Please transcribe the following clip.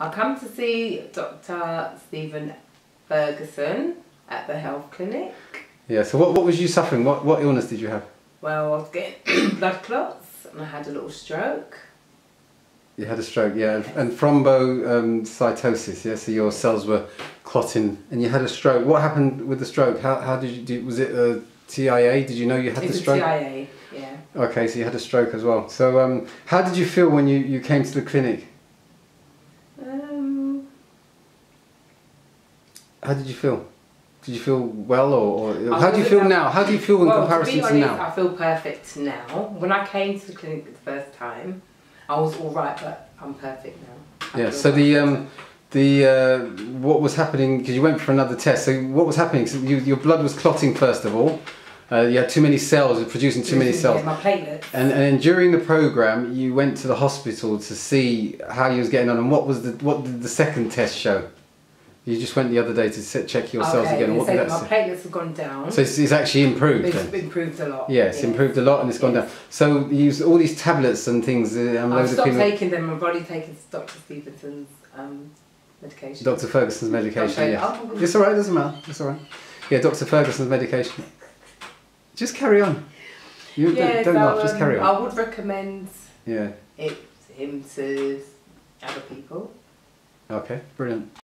I come to see Dr. Stephen Ferguson at the health clinic. Yeah. So what, what was you suffering? What what illness did you have? Well, I was getting blood clots and I had a little stroke. You had a stroke, yeah, and, and thrombocytosis, yeah. So your cells were clotting, and you had a stroke. What happened with the stroke? How, how did you do? Was it a TIA? Did you know you had It's the a stroke? TIA, yeah. Okay, so you had a stroke as well. So um, how did you feel when you, you came to the clinic? How did you feel? Did you feel well, or, or how do you feel now? How do you feel in well, comparison to, to, honest, now? I feel perfect now. When I came to the clinic the first time, I was all right, but I'm perfect now. I Yeah. So the um, the uh, what was happening because you went for another test. So what was happening? So you, your blood was clotting first of all. Uh, you had too many cells, producing too many Yeah, cells. my platelets. And, and then during the program, you went to the hospital to see how you was getting on, and what was the what did the second test show? You just went the other day to sit, check your cells okay, again. What did that my platelets have gone down. So it's, it's actually improved. it's then? improved a lot. Yeah, it's improved a lot and it's gone Yes. down. So you use all these tablets and things. And I've stopped taking them. I've already taken Dr. Stevenson's um, medication. Dr. Ferguson's medication. Okay, Yes. oh. It's all right. Doesn't matter. It's all right. Yeah, Dr. Ferguson's medication. Just carry on. You Yeah, don't, don't so, laugh. Just um, carry on. I would recommend Yeah. it him to other people. Okay. Brilliant.